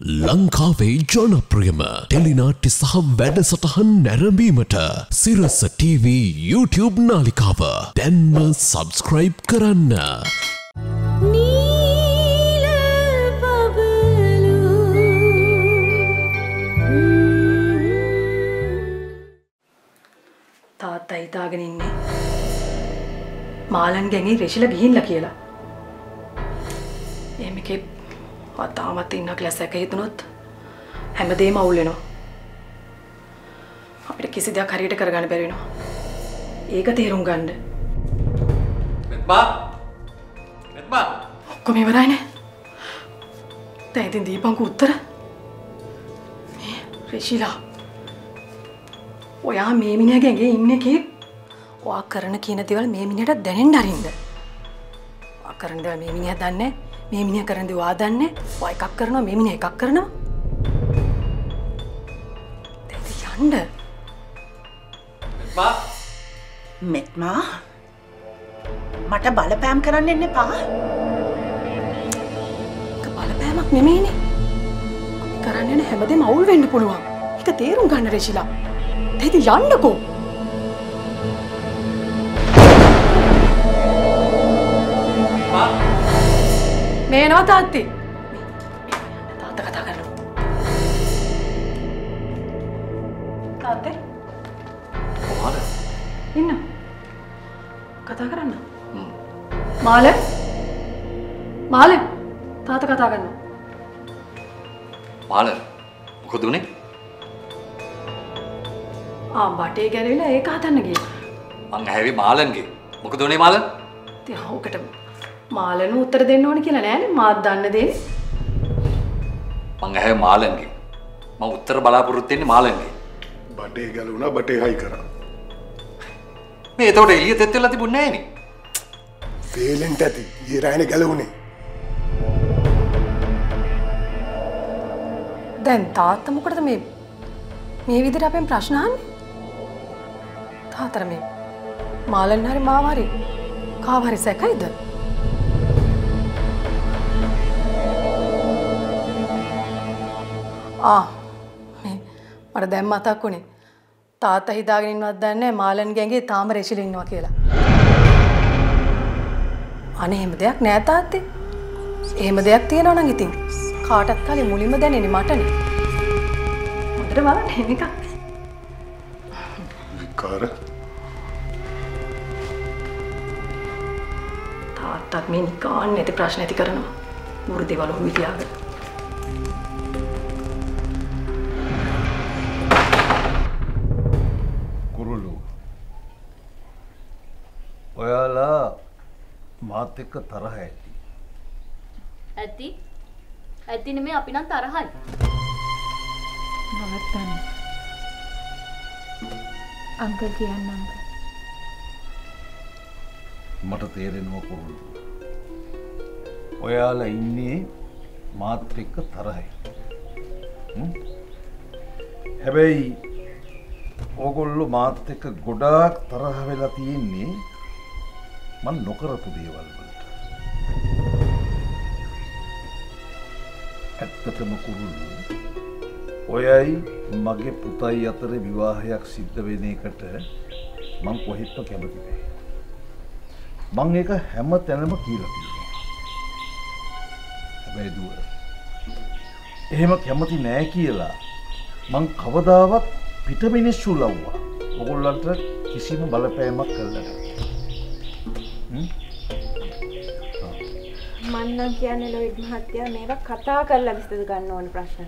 ලංකාවේ ජනප්‍රියම ටෙලිනාට්‍ය සහ වැඩසටහන් නැරඹීමට සිරස TV YouTube නාලිකාව දැන්ම සබස්ක්‍රයිබ් කරන්න. නීල බබලු තාත්තා හිතාගෙන ඉන්නේ මාලන් ගැඟේ රෙශිල ගිහිල්ලා කියලා. එහෙම එකේ වතාමත් ඉන්නක් ලැසැක හිතුනොත් හැමදේම අවුල් වෙනවා. අපිට කිසි දෙයක් හරියට කරගන්න බැරි වෙනවා. ඒක තේරුම් ගන්න. මෙත්මා මෙත්මා ඔක්කොම ඉවරයිනේ. දැන් ඉතින් දීපංකු උත්තර. මේ රෙශිලා. ඔයා මේ මිනිහා ගැඟේ ඉන්න එකේ ඔයා කරන කියන දේවල් මේ මිනිහට දැනෙන්න අරින්ද. ඔයා කරන දේවල් මේ මිනිහා දන්නේ නැහැ. මේ මිනිහා කරන දේ ඔයා දන්නේ නැහැ. ඔයා එකක් කරනවා මේ මිනිහා එකක් කරනවා. ඉතින් යන්න. මෙත්මා මෙත්මා මට බලපෑම් කරන්න එන්න එපා ඒක බලපෑමක් නෙමෙයිනේ. කරන්න යන හැමදේම අවුල් වෙන්න පුළුවන්. ඒක තේරුම් ගන්න රෙශිලා. දැන් ඉතින් යන්නකෝ. මේ එනවා තාත්තේ. තාත්තා කතා කරනවා. තාත්තේ කොහොමද ඉන්න. කතා කරන්න. මාල මාල තාත්තා කතා කරනවා. මාල මොකද උනේ ආ බටේ ගැලවිලා ඒක හදන්න ගියා. මං ඇහැවි මාලන්ගේ මොකද උනේ මාලන් ඉතින් ඕකට මාලනු උත්තර දෙන්න ඕන කියලා නෑනේ මාත් දන්න දේ. මං ඇහැ මාලන්ගේ මං උත්තර බලාපොරොත්තු වෙන්නේ මාලන්ගේ බටේ ගැලවුණා බටේ හයි කරා. මේ එතකොට එළිය තෙත් වෙලා තිබුණේ නැහනේ වේලෙන්ට ඇති ඊරායන ගැලවුණේ. දැන් තාත්තා මොකටද මේ මේ විදිහට අපෙන් ප්‍රශ්න අහන්නේ? තාත්තර මේ මාලන් හරි මාව හරි කාව හරි සැකයිද? ආ මට දැන් මතක් වුණේ තාත්තා හිතාගෙන ඉන්නවත් දන්නේ නැහැ මාලන් ගැඟේ තාම රෙෂිල ඉන්නවා කියලා. අනේ එහෙම දෙයක් නෑ තාත්තේ. එහෙම දෙයක් තියෙනවා නම් ඉතින් කාටත් කලින් මුලින්ම දැනෙන්නේ මටනේ. හොඳට බලන්න එකක්. විකාර තාත්තත් මේ නිකාන් නැති ප්‍රශ්න ඇති කරනවා. මුරු දේවල් ඔහු තියාගෙන. මාත් එක්ක තරහ ඇති. ඇති? ඇති නෙමේ අපි නම් තරහයි. නවත්තන්න. අංකල් කියන්න අංකල් මට තේරෙනවා කුරුල්ලු ඔයාලා ඉන්නේ මාත් එක්ක තරහයි? හැබැයි ඕගොල්ලෝ මාත් එක්ක ගොඩාක් තරහ වෙලා තියෙන්නේ මන් නොකරපු දේවල් වලට ඇත්තටම කුරුල්ලු ඔයයි මගේ පුතයි අතර විවාහයක් සිද්ධ වෙන එකට මං කොහෙත්ම කැමති නෑ. මං ඒක හැම තැනම කියලා තියෙනවා. හැබැයි දුව එහෙම කැමති නෑ කියලා මං කවදාවත් පිට මිනිස්සු ලව්වා. ඔගොල්ලන්ට කිසිම බලපෑමක් කළා නෑ. මන්නම් කියන්නේ ලොයිඩ් මහත්තයා මේවා කතා කරලා විසඳ ගන්න ඕන ප්‍රශ්න.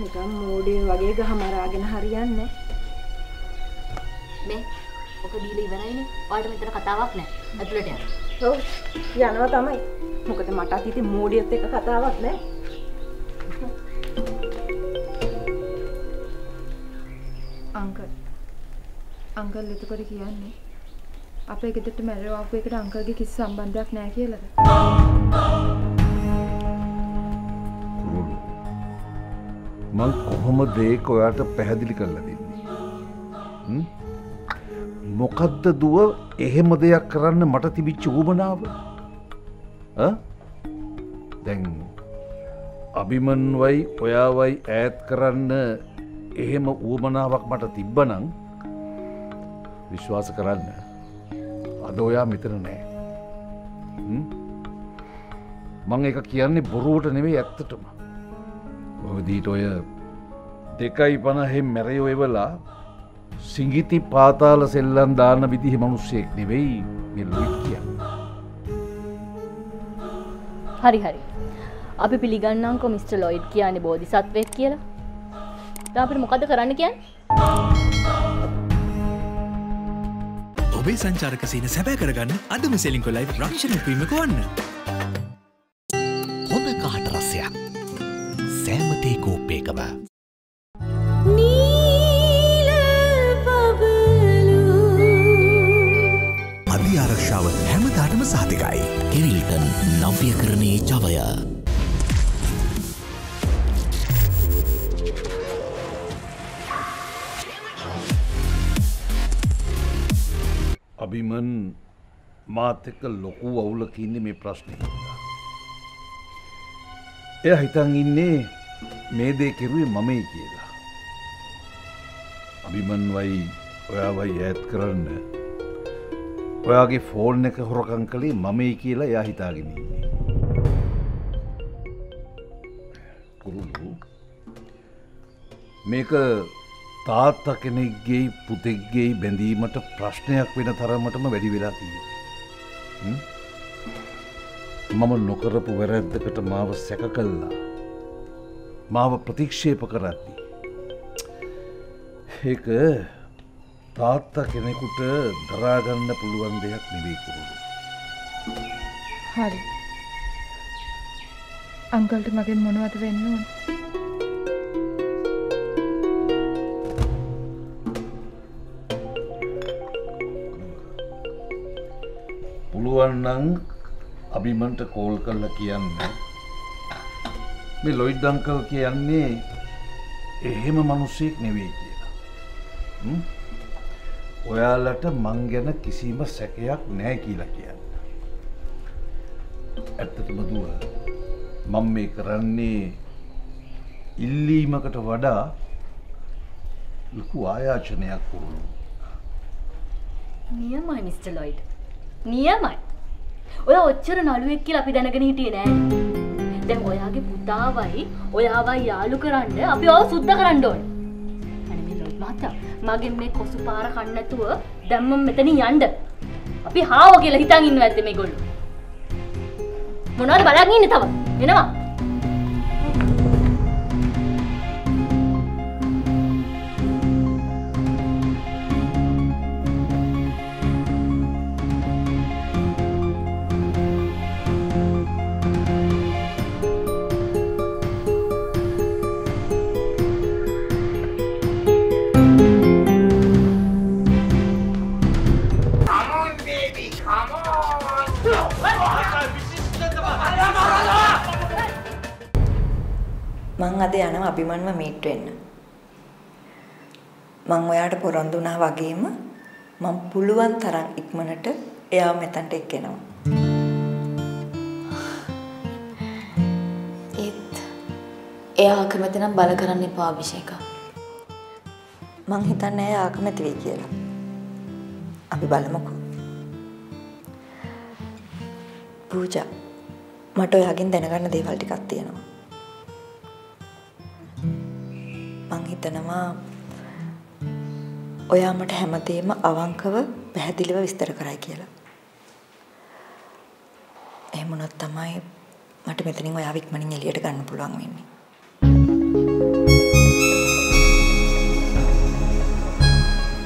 නිකන් මෝඩිය වගේ ගහමරාගෙන හරියන්නේ මේ ඔක දීලා ඉවරයිනේ ඔයාලට මෙතන කතාවක් නැහැ ඇතුළට යන්න ඔව් යනවා තමයි. මොකද මටත් ඉතින් මෝඩියත් එක්ක කතාවක් නෑ. අංකල් අංකල් එතකොට කියන්නේ අපේ ගෙදරට මැරෙව ආපු එකට අංකල්ගේ කිසි සම්බන්ධයක් නැහැ කියලාද? කුරුල්ලු මං කොහොමද ඒක ඔයාට පැහැදිලි කරලා දෙන්නේ හ්ම්? මොකද්ද දුව එහෙම දෙයක් කරන්න මට තිබිච්ච ඌමනාව ඈ? දැන් අභිමන්වයි ඔයාවයි ඈත් කරන්න එහෙම ඌමනාවක් මට තිබ්බනං විශ්වාස කරන්න අද ඔයා මෙතන නෑ. හ්ම්? මං එක කියන්නේ බොරුවට නෙවෙයි ඇත්තටම. ඔදීට ඔය දෙකයි පණහෙ මැරයෝ එවලා සිංගිති පාතාල සෙල්ලන් දාන්න විදිහ මනුස්සයෙක් නෙවෙයි මෙල්ලොයි කියන්න. හරි හරි. අපි පිළිගන්නංකො මිස්ට ලොයිඩ් කියන්නේ බෝධි සත්වයක් කියලා. දැන් අපිට මොකද කරන්න කියන්න? ඔබේ සංචාරක සීන සැබෑ කරගන්න අදම සෙලින්කොලයි රක්ෂණ පීමක වන්න. හොඳ කාට රස්සයක් සෑමතේ බබලු. අධි ආරක්ෂාව හැමදාටම සාතිකයි කෙවිල්ටන් නව්‍යකරණයේ ජවය අභිමන් මාත් එක්ක ලොකු අවුලක ඉන්නේ මේ ප්‍රශ්නය හින්දා. එය හිතන් ඉන්නේ මේ දේ කෙරුවේ මමයි කියලා. අභිමන්වයි ඔයාවයි ඈත් කරන්න ඔයාගේ ෆෝන් එක හොරකං කළේ මමයි කියලා එයා හිතාගෙන ඉන්නේ. කුරුල්ලු මේක තාත්ත කෙනෙක්ගේ පුතෙක්ගේ බැඳීමට ප්‍රශ්නයක් වෙන තරමටම වැඩි වෙලා තිය. මම නොකරපු වැරැද්දකට මාව සැක කල්ලා. මාව ප්‍රතික්ෂේප කරද්දි. ඒක තාත්ත කෙනෙකුට දරාගන්න පුළුවන් දෙයක් නෙවෙයි කුරුළු. හරි අංකල්ට මගෙන් මොනවද වෙන්න ඕන පුළුවන්නං අභිමන්ට කෝල් කල්ල කියන්න. මේ ලොයිඩ් දංකල් කියන්නේ එහෙම මනුස්සයෙක් නෙවෙයි කියලා. හ්ම්? ඔයාලට මං ගැන කිසිම සැකයක් නෑ කියලා කියන්න. ඇත්තටම දුව මං මේ කරන්නේ ඉල්ලීමකට වඩා ලොකු ආයාචනයක් වුණු නියමයි මිස්ට ලොයිඩ් නියමයි. ඔය ඔච්චර නළුවෙක් කියලා අපි දැනගෙන හිටියේ නෑ. දැන් ඔයාගේ පුතාවයි ඔයාවයි යාළු කරන්න අපි ඔව සුද්ධ කරන්න ඕන. අනේ මේ ලොයිඩ් මහත්තයා මගෙන් මේ කොසු පාර කන්න නැතුව දැන් මම මෙතනින් යන්න. අපි හාව කියලා හිතන් ඉන්නව ඇද්ද මේගොල්ලෝ. මොනවද බලන් ඉන්නේ තව? එනවා. අභිමන්ව මීට් වෙන්න. මං ඔයාට පොරොන්දු වුණා වගේම මං පුළුවන් තරම් ඉක්මනට එයාව මෙතනට එක්කෙනවා. ඒත් එයා අකමැති නම් බල කරන්න එපා අභිෂේක. මං හිතන්නේ එයා අකමැති වෙයි කියලා. අපි බලමුකෝ. පූජා මට ඔයාගෙන් දැනගන්න දේවල් ටිකක් තියෙනවා. හිතනවා ඔයා මට හැමදේම අවංකව පැහැදිලිව විස්තර කරයි කියලා. එහෙම වුණොත් තමයි මට මෙතනින් ඔයාව ඉක්මනින් එළියට ගන්න පුළුවන් වෙන්නේ.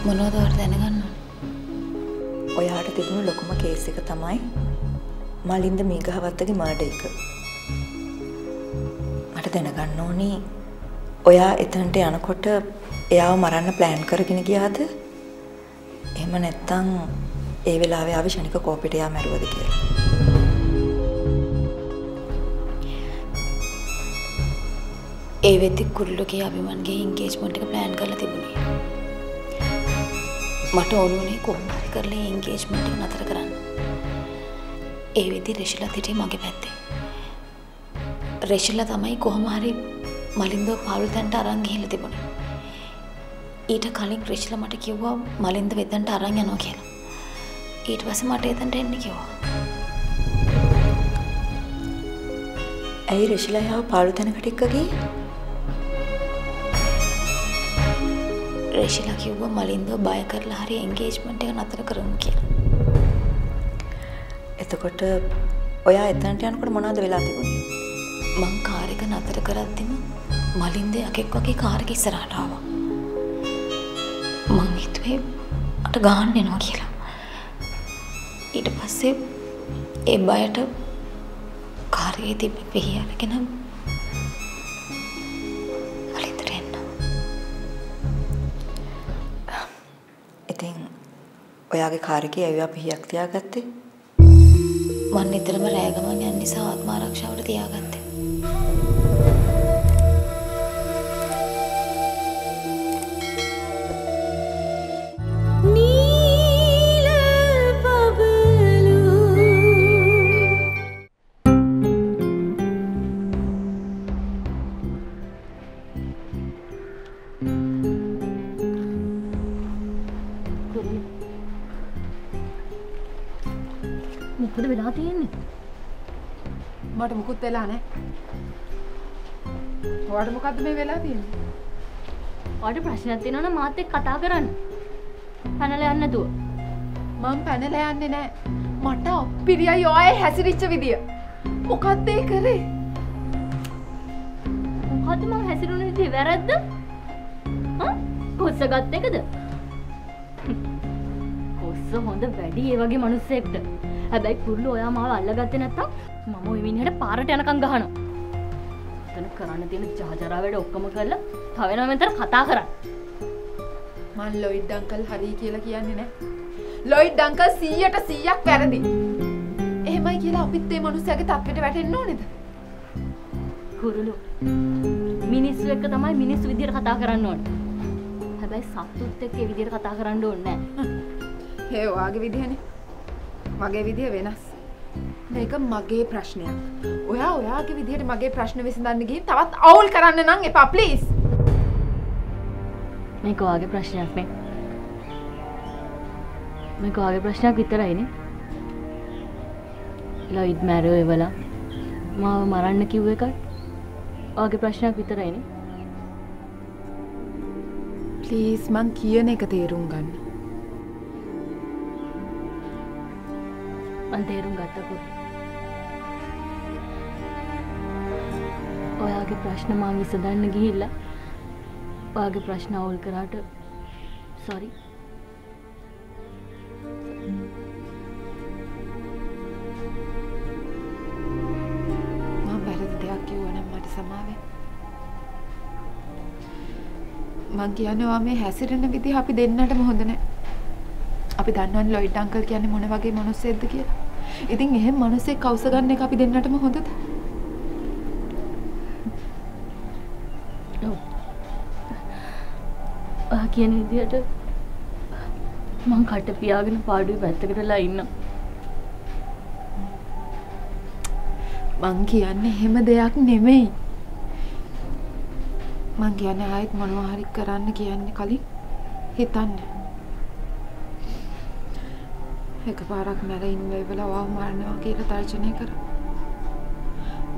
මොනවද ඔයාලා දැනගන්න ඕනේ? ඔයාට තිබුණු ලොකුම කේස් එක තමයි මලින්ද මේඝවත්තගේ මර්ඩර් එක. මට දැනගන්න ඕනි ඔයා එතනට යනකොට එයාව මරන්න ප්ලෑන් කරගෙන ගියාද? එහෙම නැත්නම් ඒ වෙලාවේ ආවේ ෂණික කෝපෙට එයා මැරුවද කියලා. ඒ වෙද්දි කුරුල්ලගේ අභිමන්ගේ එන්ගේජ්මන්ට් එක ප්ලෑන් කරලා තිබුණේ. මට ඕන වුණේ කොහොම හරි කරලා ඒ එන්ගේජ්මන්ට් එක නතර කරන්න. ඒ වෙද්දි රෙෂිලත් හිටියේ මගේ පැත්තේ. රෙෂිලා තමයි කොහොම හරි මලින්දව පාලු තැන්ට අරන් ගිහිල්ලා තිබුණේ. ඊට කලින් රෙෂිලා මට කිව්වා මලින්ද වෙතන්ට අරන් යනවා කියලා. ඊට පස්සේ මට එතනට එන්න කිව්වා. ඇයි රෙෂිලා යාව පාළු තැනකට එක්ක ගියේ? රේෂිලා කිව්වා මලින්දව බය කරලා හරි එන්ගේජ්මන්ට් එක නතර කරමු කියලා. එතකොට ඔයා එතනට යනකොට මොනවද වෙලා තිබුණේ? මං කාර් එක නතර කරද්දිම මලින්ද යකෙක් වගේ කාර් එක ඉස්සරහට ආවා. මං හිතුවේ මට ගහන්න එනවා කියලා. ඊට පස්සේ ඒ බයට කාර් එකේ තිබ්බ පිහි අරගෙන මලින්දට එන්න. ඉතින් ඔයාගේ කාර් එකේ ඇවිල්ලා පිහියක් තියාගත්තේ? මං නිතරම රෑ ගමන් යන නිසා ආත්ම ආරක්ෂාවට තියාගත්තේ. මුකුත් වෙලා නැහැ. ඔයාට මොකද්ද මේ වෙලා තියෙන්නේ? ඔයාට ප්‍රශ්නයක් තියෙනවා නම් මාත් එක්ක කතා කරන්න. පැනලා යන්න නැතුව. මං පැනලා යන්නේ නැහැ. මට අප්පිරියයි ඔය හැසිරිච්ච විදිය. මොකක්ද ඒ කරේ? මොකද්ද මං හැසිරුණ විදිය වැරද්ද? හා? කොස්ස ගත් එකද? කොස්ස හොඳ වැඩි ඒ වගේ මිනිස්සෙක්ට. හැබැයි කුරුල්ල ඔයා මාව අල්ලගත්තේ නැත්තම් මම ওই මිනිහට පාරට යනකම් ගහනවා. එතන කරන්න තියෙන ජහජරා වැඩ ඔක්කොම කරලා තව වෙනම මෙතන කතා කරන්න. මං ලොයිඩ් අංකල් හරි කියලා කියන්නේ නැහැ. ලොයිඩ් අංකල් 100ට 100ක් වැරදි. එහෙමයි කියලා අපිත් මේ මිනිස්සයාගේ තත්ත්වයට වැටෙන්න ඕනේද? කුරුලු මිනිස්සු එක්ක තමයි මිනිස්සු විදියට කතා කරන්න ඕනේ. හැබැයි සත්තුත් එක්ක ඒ විදියට කතා කරන්න ඕනේ නැහැ. හේ ඔයාගේ විදිහනේ. මගේ විදිහ වෙනස්. මේක මගේ ප්‍රශ්නයක්. ඔයා ඔයාගේ විදිහට මගේ ප්‍රශ්න විසඳන්න ගිහින් තවත් අවුල් කරන්න නම් එපා ප්ලීස්. මේක ඔයාගේ ප්‍රශ්නයක් නේ. මේක ඔයාගේ ප්‍රශ්නයක් විතරයිනේ. ලොයිඩ් මැරෝ එවලා මාව මරන්න කිව්ව එකයි ඔයාගේ ප්‍රශ්නයක් විතරයිනේ. ප්ලීස් මං කියන එක තේරුම් ගන්න. මං තේරුම් ගත්තකෝ. ඔයාගේ ප්‍රශ්න මං විසඳන්න ගිහිල්ලා ඔයාගේ ප්‍රශ්න අවුල් කරාට සොරි. මම වැරදි දෙයක් කිව්වා නම් මට සමාවෙන්න. මං කියන්නේ ඔයා මේ හැසිරෙන විදිහ අපි දෙන්නටම හොඳ නැහැ. අපි දන්නවනේ ලොයිඩ් අංකල් කියන්නේ මොන වගේ මිනිස්සෙක්ද කියලා. ඉතින් එහෙම මිනිස්සෙක් කවුස ගන්න එක අපි දෙන්නටම හොඳද? කියන විදිහට මං කට පියාගෙන පාඩුවේ පැත්තකටලා ඉන්නවා. මං කියන්නේ එහෙම දෙයක් නෙමෙයි. මං කියන්නේ ආයෙත් මොනවා හරි කරන්න කියන්නේ කලින් හිතන්න. එකපාරක් මැරෙන්න වෙලා වාව මරනවා කියලා තර්ජනය කරා.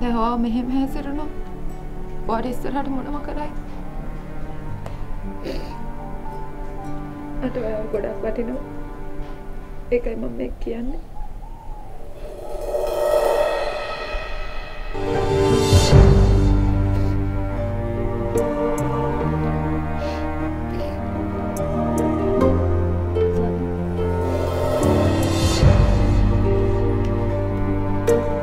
දැන් ඔයා මෙහෙම හැසිරුණා. ඔයාට ඉස්සරහට මොනව කරයි? අට ඔයාව ගොඩක් වටිනවා. ඒකයි මම මේ කියන්නේ. එන්න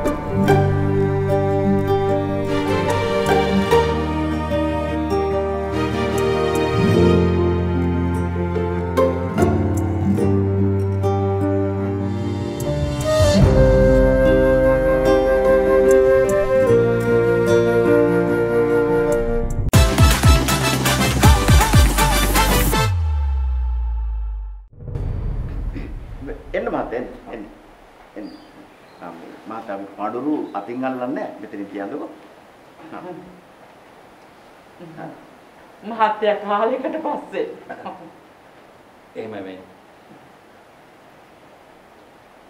මහත්තයා කාලෙකට පස්සේ එහෙමයි මේ.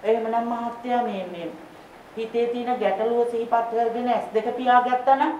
එහෙමනම් මහත්තයා මේ මේ හිතේ තියෙන ගැටලුව සිහිපත් කරගෙන ඇස් දෙක පියාගත්තා නම්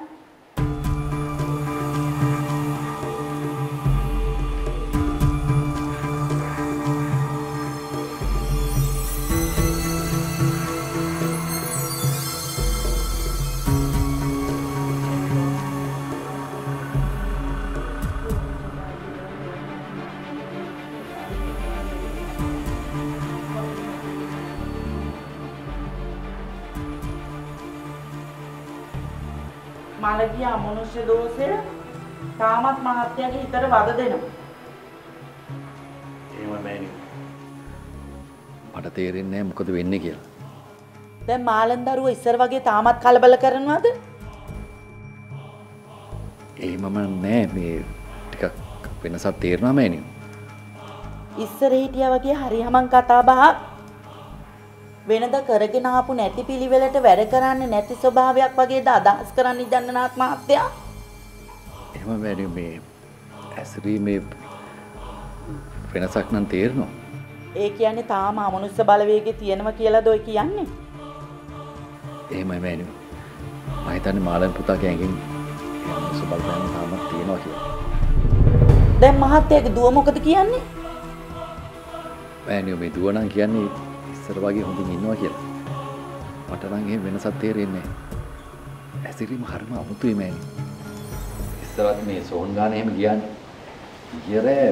මලගිය අමනුෂ්‍ය දෝෂය තාමත් මහත්තයාගේ හිතට වද දෙනවා. එහෙම මෑණි. මට තේරෙන්නේ නැහැ මොකද වෙන්නේ කියලා. දැන් මාලන් දරුවෝ ඉස්සර වගේ තාමත් කලබල කරනවද? එහෙමම නෑ මේ ටිකක් වෙනසක් තේරෙනවා මෑණි. ඉස්සර හිටියා වගේ හරියමං කතා බහ වෙනද කරගෙන ආපු නැති පිළිවෙලට වැඩ කරන්නේ නැති ස්වභාවයක් වගේද අදහස් කරන්න ඉදන්නනාත් මහත්තයා එහෙම මෑණි මේ ඇසිරීමේ වෙනසක් නම් තේරෙනවා. ඒ කියන්නේ තාම අමනුෂ්‍ය බලවේගය තියෙනවා කියලාද ඔය කියන්නේ එහෙමයි මෑණි. මම හිතන්නේ මාලන් පුතාගේ ඇඟෙන් සුබල්පෑම තාමත් තියෙනවා කියලා. දැන් මහත්තයාගේ දුව මොකද කියන්නේ මෑණියෝ මේ දුව නම් කියන්නේ ඉස්සර වගේ හොඳින් ඉන්නවා කියලා. මට නම් එහෙම වෙනසක් තේරෙන්නේ නැහැ. ඇසිරීම හරිම අමුතුයි මෑණි. ඉස්සරත් මේ සෝන් ගාන එහෙම ගියානේ. ඊයරේ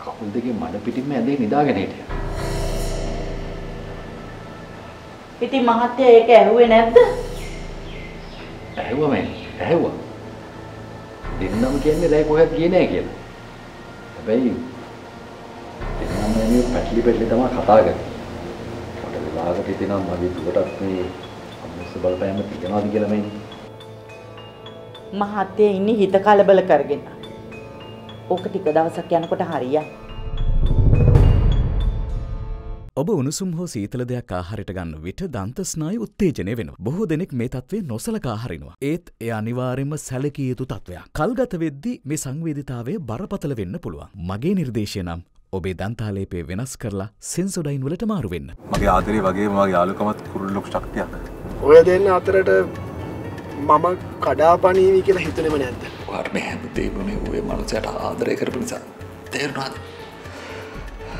කකුල් දෙකේ මඩ පිටින්ම ඇඳේ නිදාගෙන හිටියා. ඉතින් මහත්තයා ඒක ඇහුවේ නැද්ද ඇහුවා මෑණි. ඇහුවා. දෙන්නම කියන්නේ දැන් කොහෙද ගියේ නැහැ කියලා. හැබැයි දෙන්නම මේ පැටලි පැටලි තමයි කතා කරන්නේ. වෙලාවකට හිතෙනවා මගේ දුවටත් මේ අමුස්ස බලපෑම තියෙනවාද කියලා මෑණි. මහත්තයා ඉන්නේ හිත කලබල කරගෙන ඕක ටික දවසක් යනකොට හරියයි ඔබ උණුසුම් හෝ සීතල දෙයක් ආහාරයට ගන්න විට දන්ත ස්නායු උත්තේජනය වෙනවා. බොහෝ දෙනෙක් මේ තත්ත්වය නොසලකා හරිනවා. ඒත් එය අනිවාර්යයෙන්ම සැලකිය යුතු තත්ත්වයක්. කල්ගත වෙද්දී මේ සංවේදීතාවය බරපතල වෙන්න පුළුවන්. මගේ නිර්දේශය නම් ඔබේ දන්තාලේපය වෙනස් කරලා සෙන්සොඩයින් වලට මාරු වෙන්න. මගේ ආදරේ වගේ මගේ යාලුකමත් කුරුල්ලොක් ශක්තියක්. ඔය දෙන්න අතරට මම කඩාපනීවී කියලා හිතනෙම නැද්ද ඔයාට මේ හැමදේම මේ ඔය මනුස්සයට ආදරය කරපු නිසා තේරුණාද?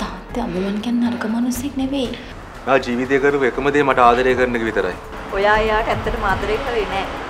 තාත්තේ අඹලන් කියන්නේ නරක මිනිස්සෙක් නෙවෙයි. මා ජීවිතය කරපු එකම දේ මට ආදරය කරන එක විතරයි. ඔයා එයාට ඇත්තටම ආදරේ කරේ නෑ.